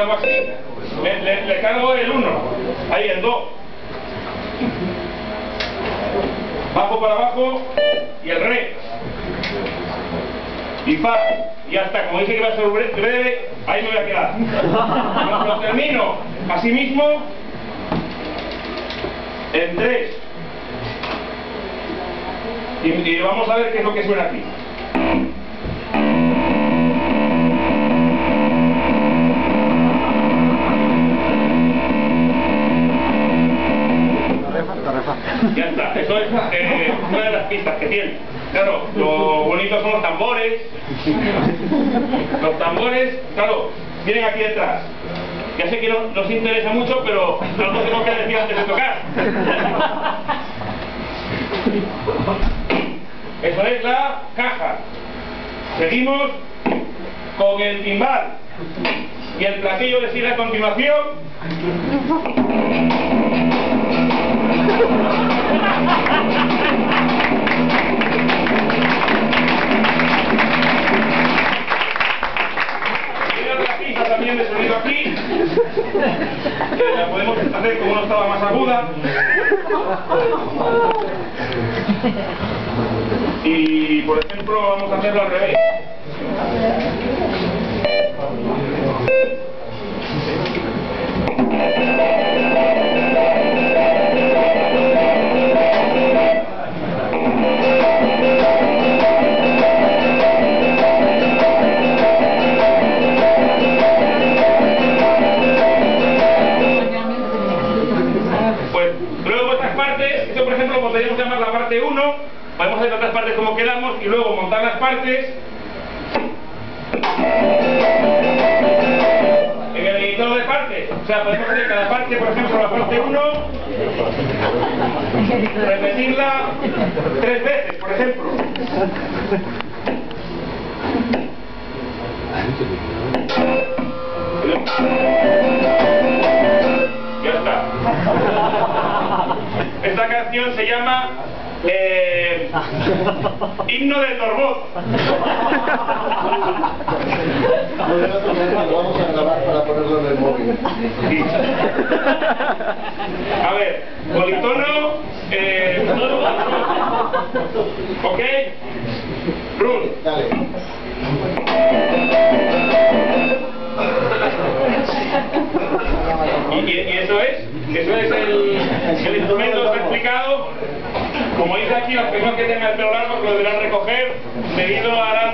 hago así, le, le, le cargo el 1, ahí el 2. Bajo para abajo y el re. Y fa. Y hasta, como dije que iba a ser bre- breve, ahí me voy a quedar. Lo, lo termino así mismo en 3. Y, y vamos a ver qué es lo que suena aquí. Ya está, eso es eh, una de las pistas que tiene. Claro, lo bonito son los tambores. Los tambores, claro, vienen aquí detrás. Ya sé que no nos interesa mucho, pero algo tengo que decir antes de tocar. Eso es la caja. Seguimos con el timbal. Y el platillo le sigue a continuación. De sonido aquí. La podemos hacer como una octava más aguda. Y por ejemplo vamos a hacerlo al revés. Esto por ejemplo podríamos llamar la parte 1, podemos hacer otras partes como queramos y luego montar las partes en el editor de partes. O sea, podemos hacer cada parte, por ejemplo, la parte 1, repetirla tres veces, por ejemplo. Se llama eh, Himno del Torbot. Vamos a grabar para ponerlo en el móvil. A ver, politono, eh, ¿ok? Rule. Dale. Y- y eso es, eso es el, el instrumento está explicado. Como dice aquí, las personas que tengan el pelo largo lo deberán recoger debido a la